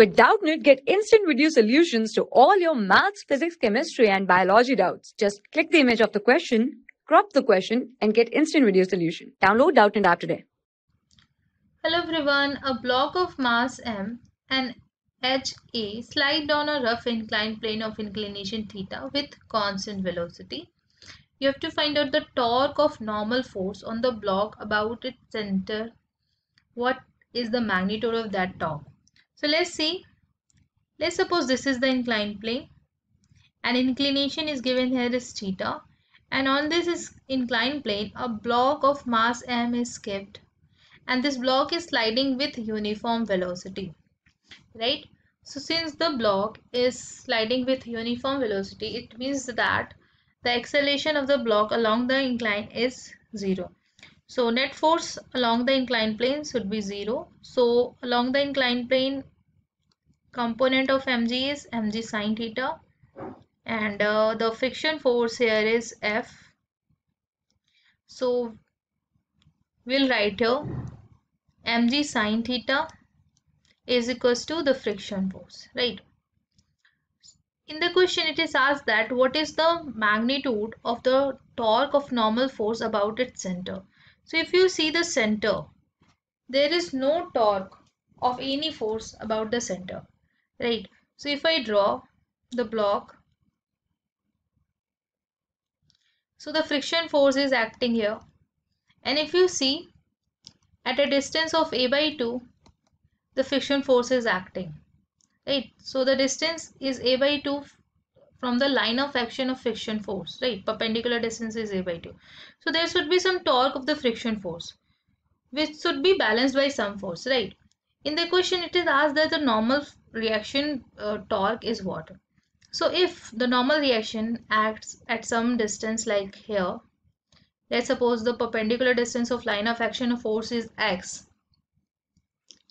With Doubtnut, get instant video solutions to all your maths, physics, chemistry, and biology doubts. Just click the image of the question, crop the question, and get instant video solution. Download Doubtnut app today. Hello everyone, a block of mass m and edge a slide down a rough inclined plane of inclination theta with constant velocity. You have to find out the torque of normal force on the block about its center. What is the magnitude of that torque? So let's see. Let's suppose this is the inclined plane. And inclination is given here is theta. And on this is inclined plane a block of mass m is kept. And this block is sliding with uniform velocity. Right? So since the block is sliding with uniform velocity it means that the acceleration of the block along the incline is zero. So net force along the inclined plane should be 0. So along the inclined plane component of mg is mg sine theta. And uh, the friction force here is F. So we'll write here mg sine theta is equals to the friction force right? In the question it is asked that what is the magnitude of the torque of normal force about its center? So if you see the center, there is no torque of any force about the center, right? So if I draw the block, so the friction force is acting here. And if you see at a distance of a by 2, the friction force is acting, right? So the distance is a by 2 from the line of action of friction force right perpendicular distance is a by 2 so there should be some torque of the friction force which should be balanced by some force right in the question it is asked that the normal reaction uh, torque is what so if the normal reaction acts at some distance like here let's suppose the perpendicular distance of line of action of force is x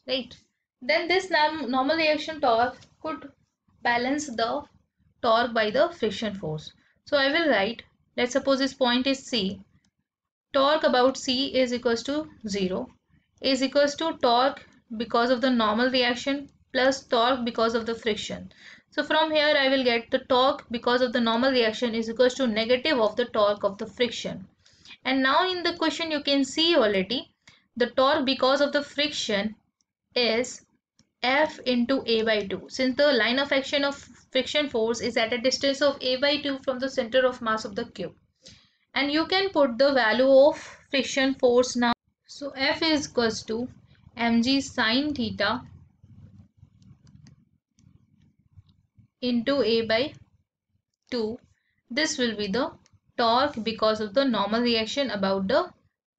right then this normal reaction torque could balance the torque by the friction force. So I will write, let's suppose this point is C. Torque about C is equals to 0 is equals to torque because of the normal reaction plus torque because of the friction. So from here I will get the torque because of the normal reaction is equals to negative of the torque of the friction. And now in the question you can see already the torque because of the friction is F into A by 2 since the line of action of friction force is at a distance of A by 2 from the center of mass of the cube. And you can put the value of friction force now. So F is equals to mg sine theta into A by 2. This will be the torque because of the normal reaction about the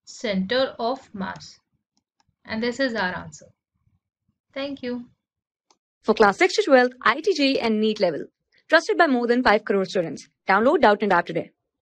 center of mass. And this is our answer. Thank you. For class 6 to 12, IIT JEE and NEET level. Trusted by more than 5 crore students. Download Doubtnut App today.